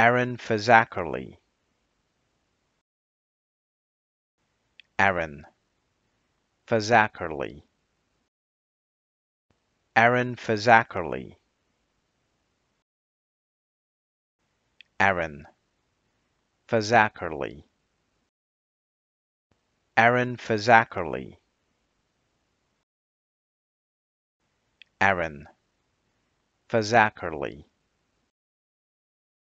Aaron Fazakerly Aaron Fazakerly Aaron Fazakerly Aaron Fazakerly Aaron Fazakerly Aaron Fazakerly